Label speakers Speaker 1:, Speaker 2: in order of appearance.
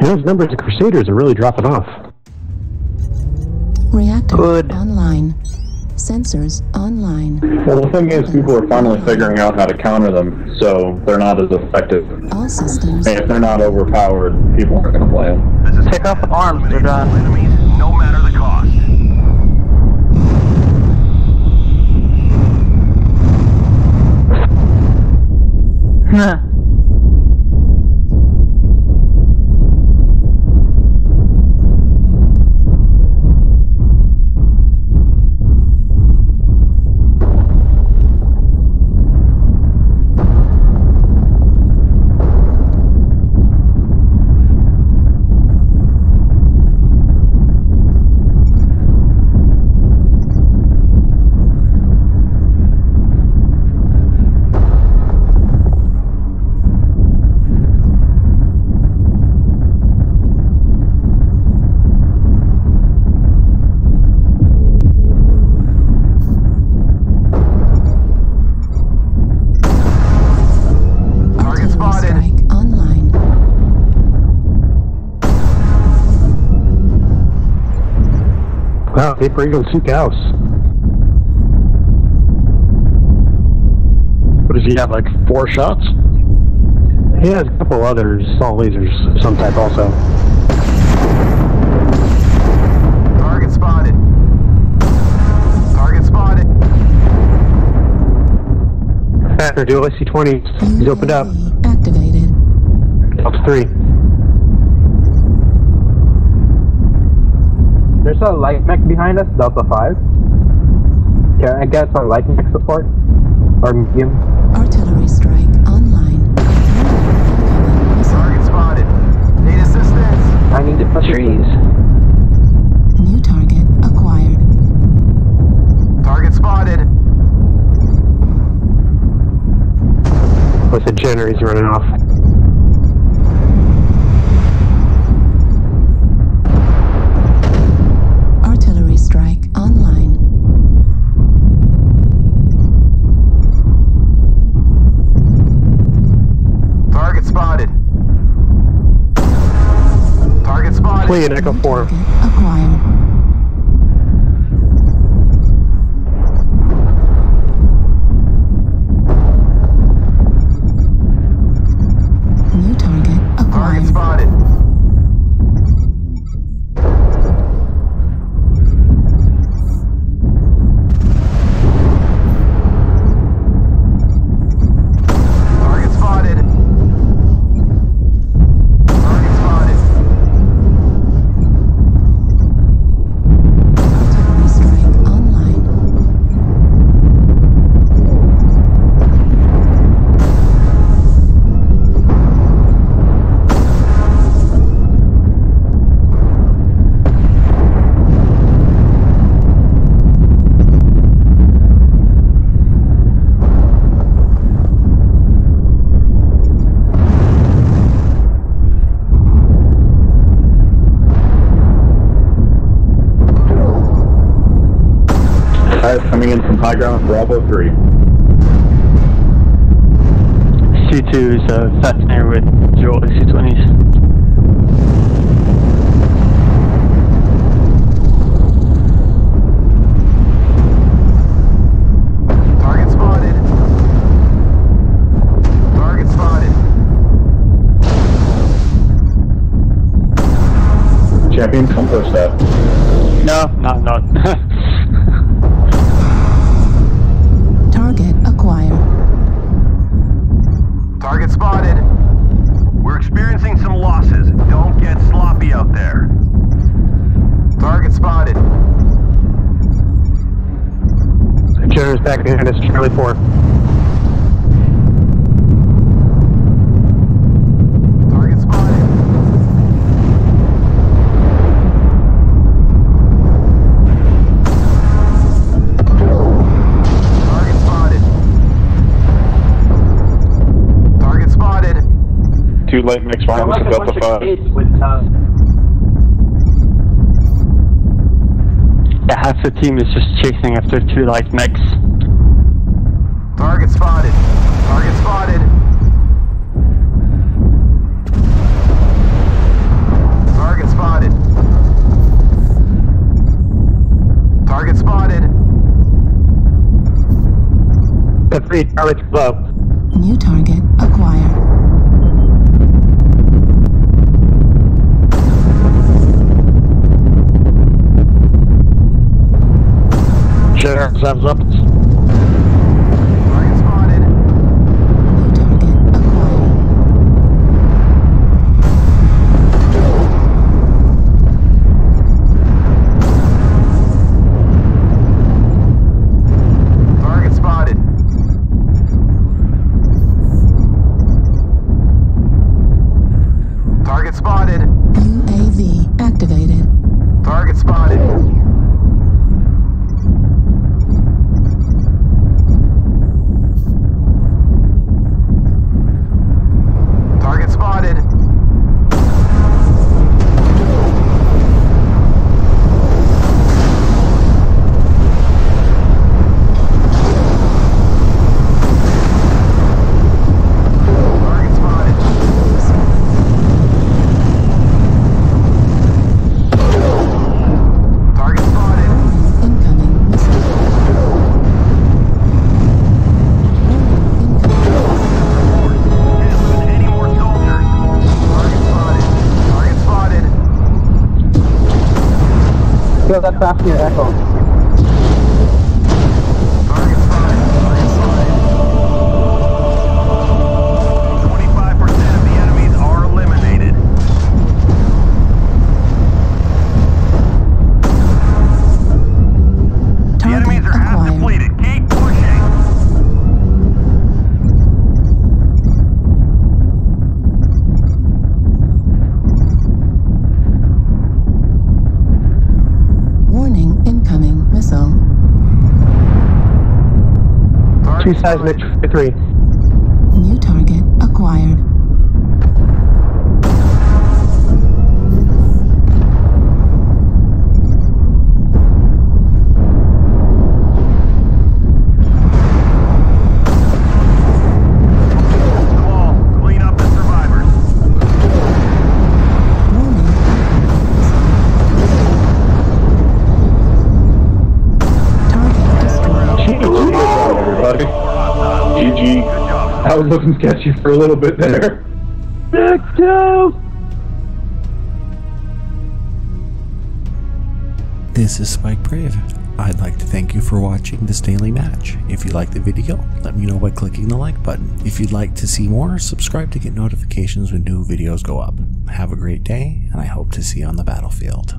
Speaker 1: Those numbers of Crusaders are really dropping off.
Speaker 2: Reactor
Speaker 3: Good.
Speaker 2: online. Sensors online.
Speaker 4: Well, the thing is, people are finally figuring out how to counter them, so they're not as effective.
Speaker 2: All systems.
Speaker 4: And if they're not overpowered, people aren't going to play them.
Speaker 5: This is
Speaker 3: Pick up arms, they're done.
Speaker 5: enemies, no matter the cost. Target
Speaker 1: Wow, Paper Eagle two cows. What does he have, like four shots? He has a couple others, small lasers of some type also.
Speaker 5: Target spotted. Target spotted.
Speaker 1: Factor, dual AC-20. He's opened up.
Speaker 2: UAV Activated.
Speaker 1: Top three.
Speaker 6: There's a light mech behind us, Delta 5. Can I get some light mech support? Or medium?
Speaker 2: Artillery strike online.
Speaker 5: Target spotted. Need assistance.
Speaker 6: I need to push
Speaker 3: Trees.
Speaker 2: New target acquired.
Speaker 5: Target spotted.
Speaker 1: With the generator, he's running off.
Speaker 2: Artillery strike online.
Speaker 5: Target spotted. Target spotted.
Speaker 1: Flee in Echo 4.
Speaker 2: Target acquired.
Speaker 4: Guys coming in from high ground, Bravo 3.
Speaker 3: C2 is uh, fascinated with dual AC-20s.
Speaker 5: Target spotted. Target spotted.
Speaker 4: Champion, come first that.
Speaker 3: No, not
Speaker 5: not.
Speaker 1: Generator's back behind us, Charlie 4.
Speaker 5: Target spotted. Target spotted. Target spotted.
Speaker 4: Two light mechs behind us, Delta 5.
Speaker 3: that half the team is just chasing after two like mechs.
Speaker 5: Target spotted. Target spotted.
Speaker 2: Target spotted.
Speaker 5: Target
Speaker 2: spotted. The
Speaker 5: three targets
Speaker 2: below. New target spotted.
Speaker 1: That fast near Echo. Two seismic three.
Speaker 5: New target
Speaker 4: was looking sketchy for a little bit there.
Speaker 7: This is Spike Brave. I'd like to thank you for watching this daily match. If you liked the video, let me know by clicking the like button. If you'd like to see more, subscribe to get notifications when new videos go up. Have a great day, and I hope to see you on the battlefield.